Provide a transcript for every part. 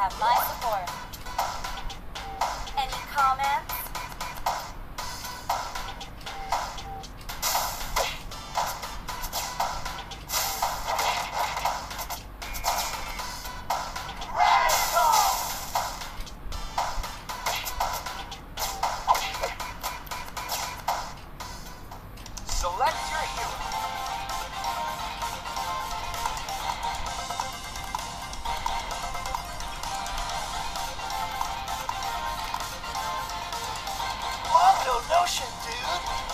have my support. Any comments? Dude.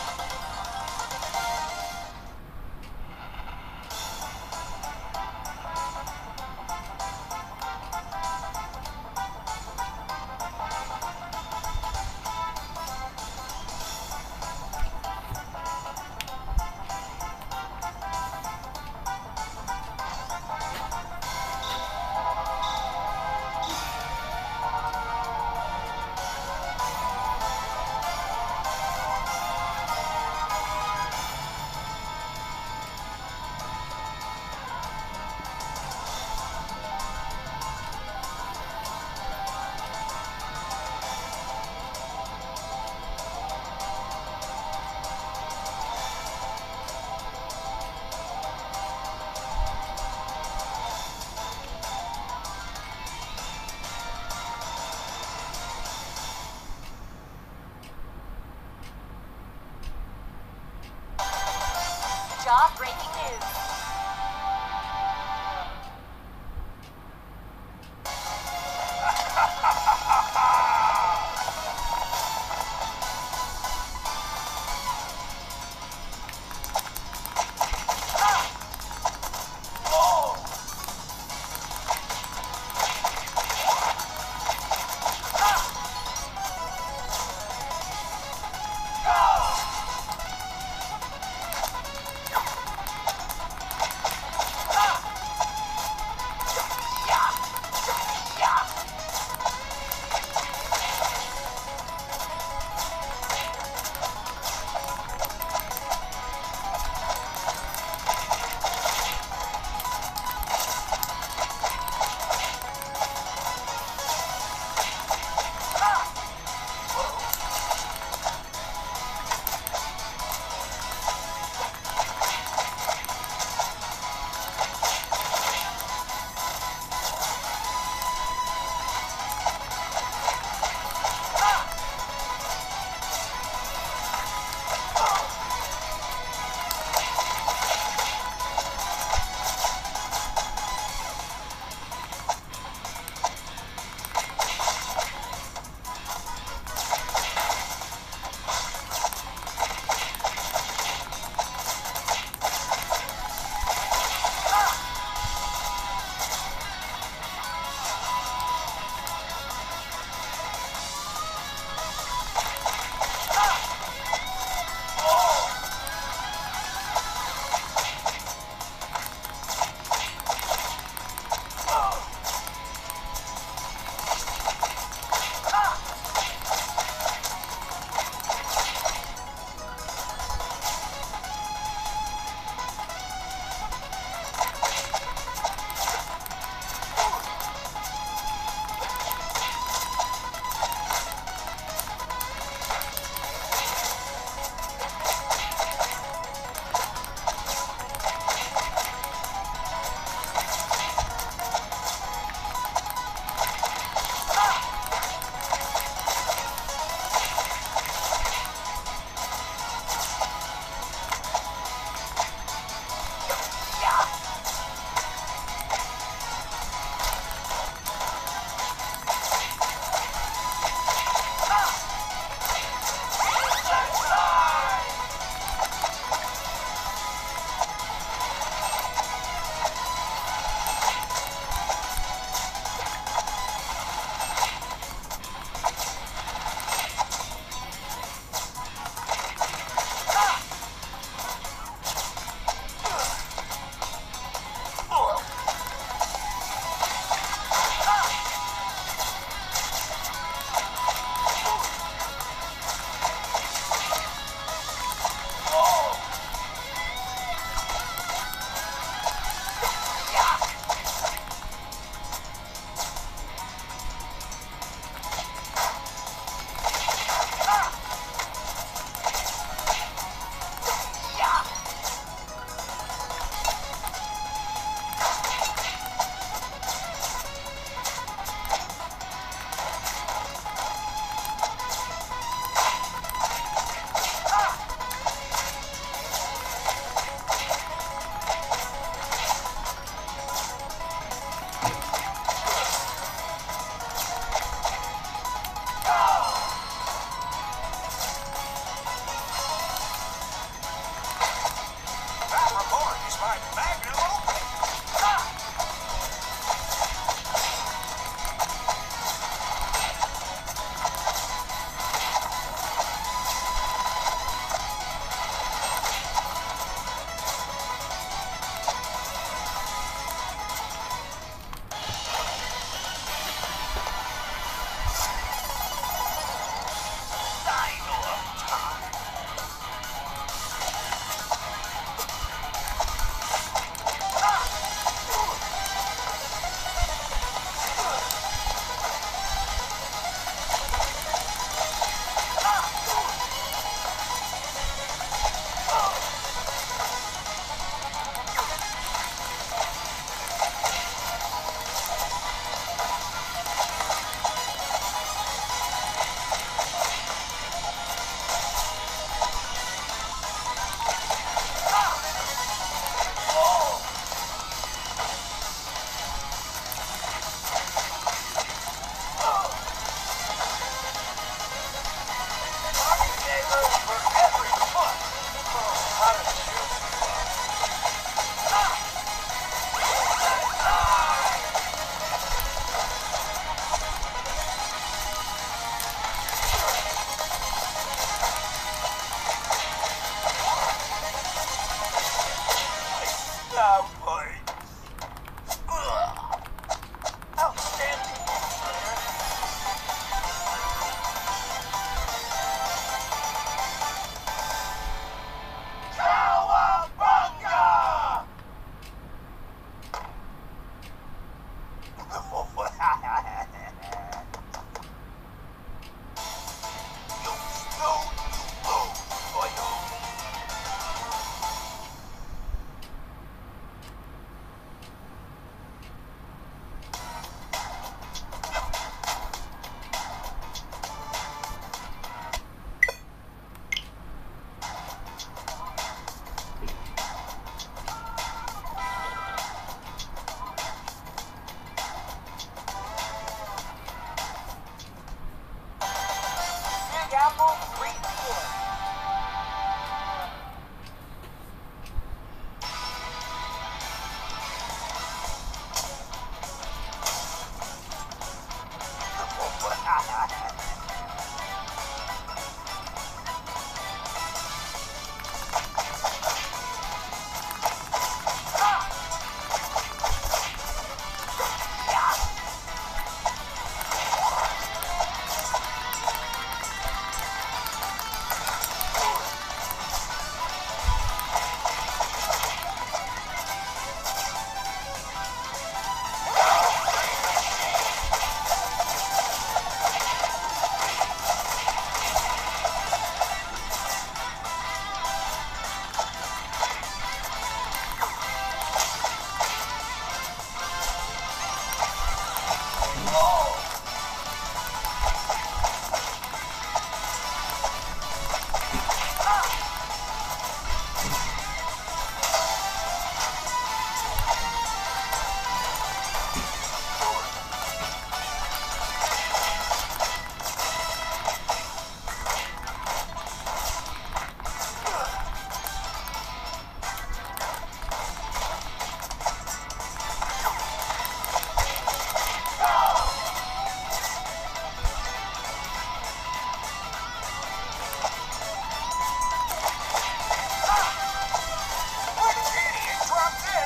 Job breaking news. my back.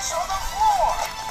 trash on the floor.